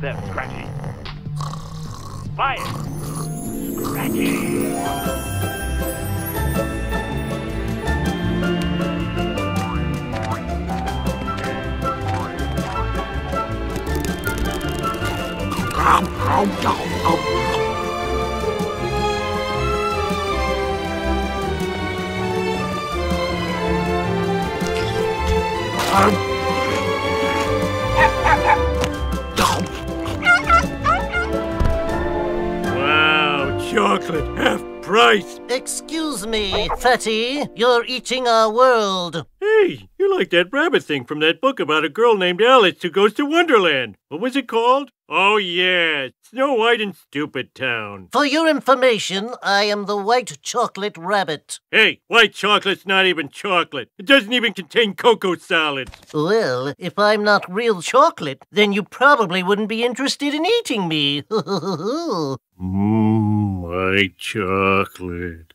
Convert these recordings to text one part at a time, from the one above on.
Stop there, Scratchy. Fire! Scratchy! Wow, half price. Excuse me, Fatty. You're eating our world. Hey, you're like that rabbit thing from that book about a girl named Alice who goes to Wonderland. What was it called? Oh, yeah, Snow White and Stupid Town. For your information, I am the white chocolate rabbit. Hey, white chocolate's not even chocolate. It doesn't even contain cocoa solids. Well, if I'm not real chocolate, then you probably wouldn't be interested in eating me. Mmm, white chocolate.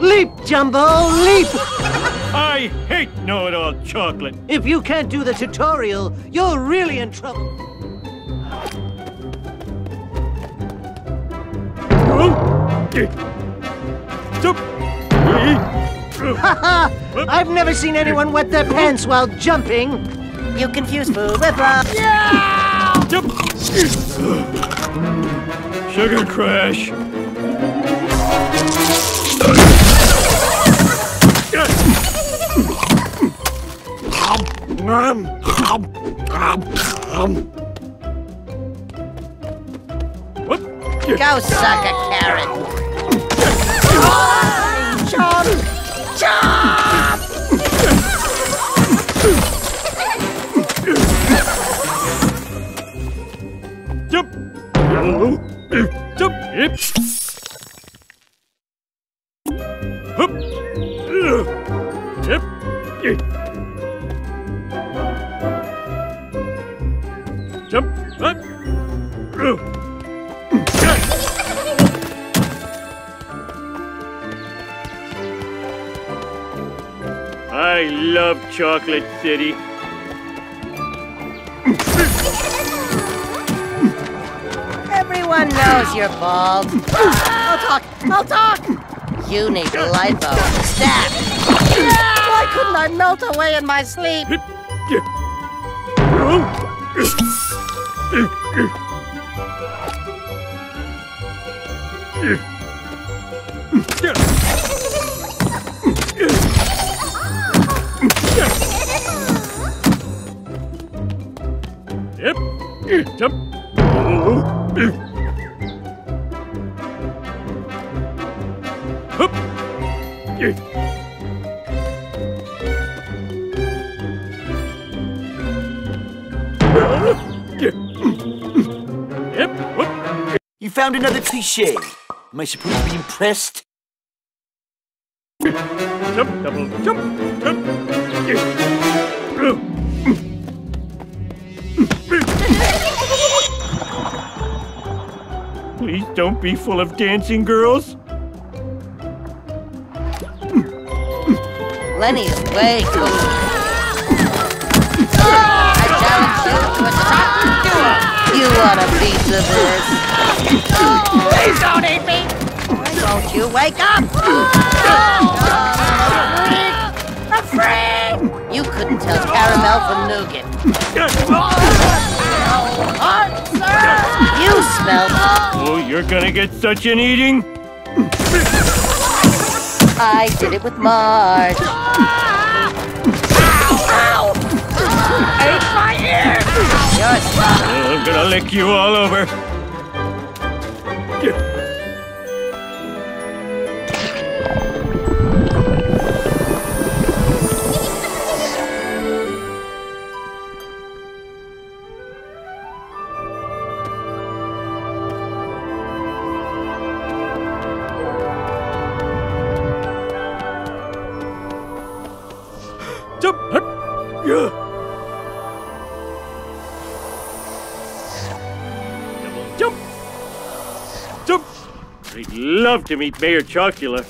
leap, Jumbo, leap! I hate know-it-all chocolate. If you can't do the tutorial, you're really in trouble. Haha! I've never seen anyone wet their pants while jumping. You confuse food with love. Sugar crash. Go suck a carrot. Jump. Jump. Jump. Up. I love Chocolate City. Everyone knows you're bald. I'll talk. I'll talk. You need lipo. Stab. Why couldn't I melt away in my sleep? Yep. Jump. You found another cliche. Am I supposed to be impressed? Jump, double jump, jump. Please don't be full of dancing girls. Lenny is way cool. I challenge you to a shot duel. You want a piece of this? Please don't eat me. Won't you wake up? A freak! You couldn't tell caramel from nougat. You smell. Oh, you're gonna get such an eating? I did it with Marge. Ate my ear. You're stuck. I'm gonna lick you all over. Jump! Yeah. I'd love to meet Mayor Chocula.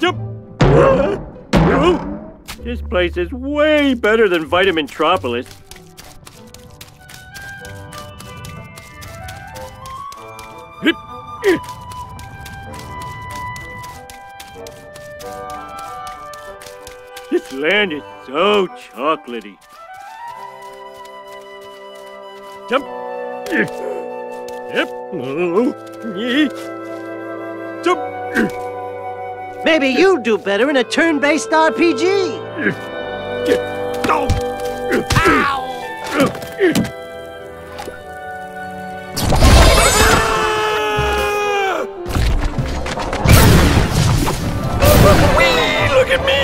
Yep. Oh. place is way better than Vitamin Tropolis. This land is so chocolatey. Jump. Yep. Jump. Maybe you'd do better in a turn-based RPG. Look at me!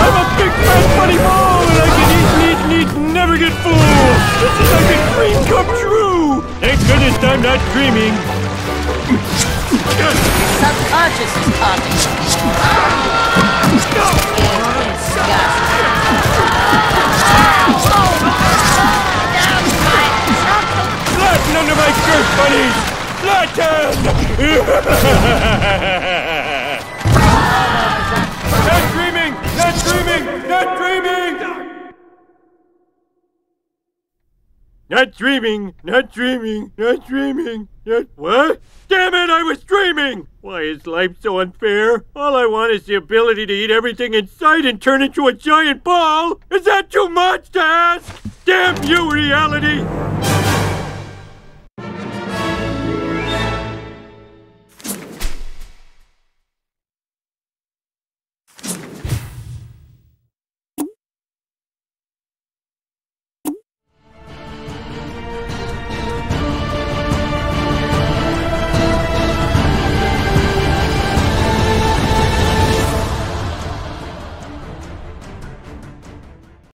I'm a big fat funny ball and I can eat and eat and eat never get full! This is like a dream come true! Thank goodness I'm not dreaming. Subconscious is talking. Under my skirt, not dreaming! Not dreaming! Not dreaming! Not dreaming, not dreaming, not dreaming, not what? Damn it, I was dreaming! Why is life so unfair? All I want is the ability to eat everything in sight and turn into a giant ball! Is that too much to ask? Damn you, reality!